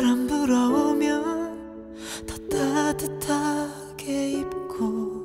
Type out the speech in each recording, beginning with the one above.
바람 불어오면 더 따뜻하게 입고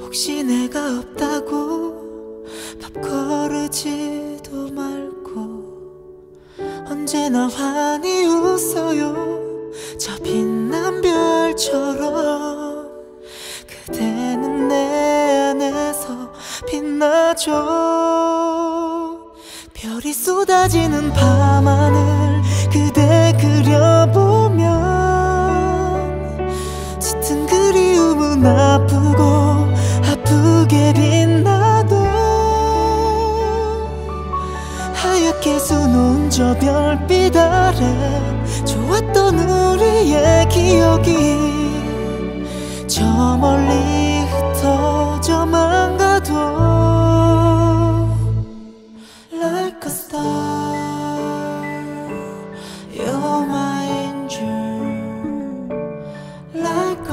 혹시 내가 없다고 밥 거르지도 말고 언제나 환히 웃어요? 저 빛난 별처럼 그대는 내 안에서 빛나죠. 별이 쏟아지는 밤하늘 그려보면 짙은 그리움은 아프고 아프게 빛나도 하얗게 수놓은 저 별빛 아래 좋았던 우리의 기억이 저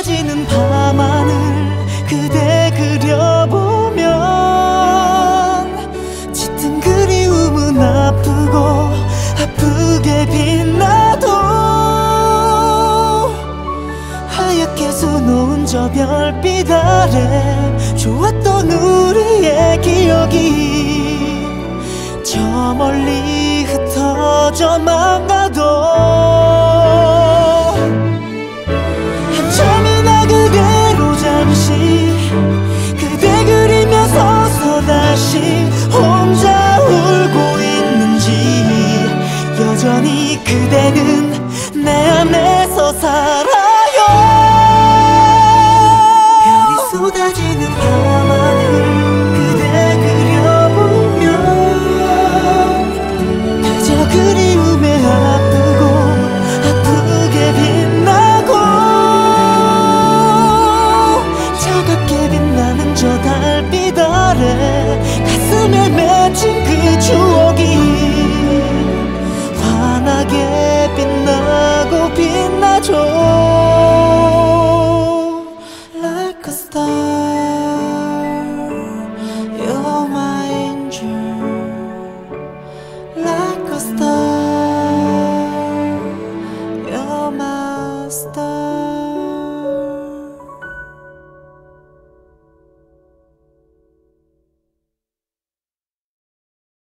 쏟아지는 밤하늘 그대 그려보면 짙은 그리움은 아프고 아프게 빛나도 하얗게 수놓은 저 별빛 아래 좋았던 우리의 기억이 저 멀리 흩어져만 가도 Oh.